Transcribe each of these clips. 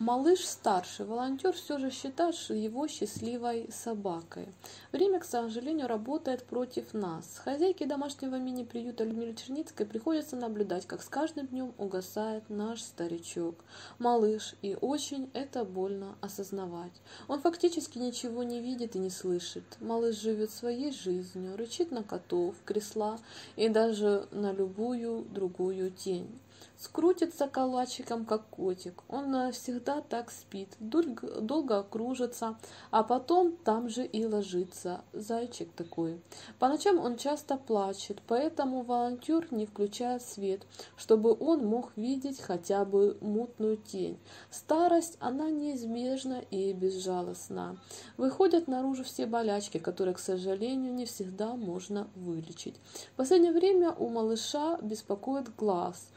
Малыш старший волонтер все же считает его счастливой собакой. Время, к сожалению, работает против нас. Хозяйке домашнего мини-приюта Людмиле Черницкой приходится наблюдать, как с каждым днем угасает наш старичок. Малыш, и очень это больно осознавать. Он фактически ничего не видит и не слышит. Малыш живет своей жизнью, рычит на котов, кресла и даже на любую другую тень скрутится калачиком, как котик. Он всегда так спит, долго, долго кружится, а потом там же и ложится. Зайчик такой. По ночам он часто плачет, поэтому волонтер не включает свет, чтобы он мог видеть хотя бы мутную тень. Старость, она неизбежна и безжалостна. Выходят наружу все болячки, которые, к сожалению, не всегда можно вылечить. В последнее время у малыша беспокоит глаз.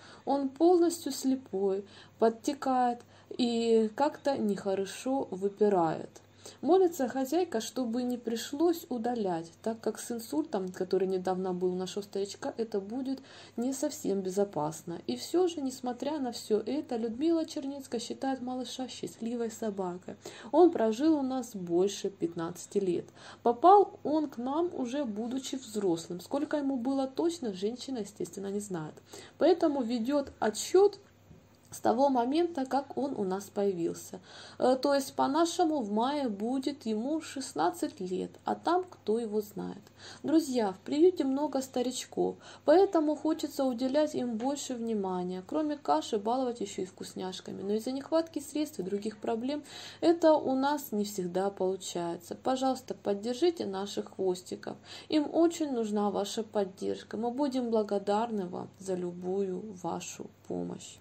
Полностью слепой, подтекает и как-то нехорошо выпирает. Молится хозяйка, чтобы не пришлось удалять, так как с инсультом, который недавно был у нашего старичка, это будет не совсем безопасно. И все же, несмотря на все это, Людмила Черницкая считает малыша счастливой собакой. Он прожил у нас больше 15 лет. Попал он к нам уже будучи взрослым. Сколько ему было точно, женщина, естественно, не знает. Поэтому ведет отсчет того момента, как он у нас появился. Э, то есть, по-нашему, в мае будет ему 16 лет, а там кто его знает. Друзья, в приюте много старичков, поэтому хочется уделять им больше внимания. Кроме каши, баловать еще и вкусняшками. Но из-за нехватки средств и других проблем это у нас не всегда получается. Пожалуйста, поддержите наших хвостиков. Им очень нужна ваша поддержка. Мы будем благодарны вам за любую вашу помощь.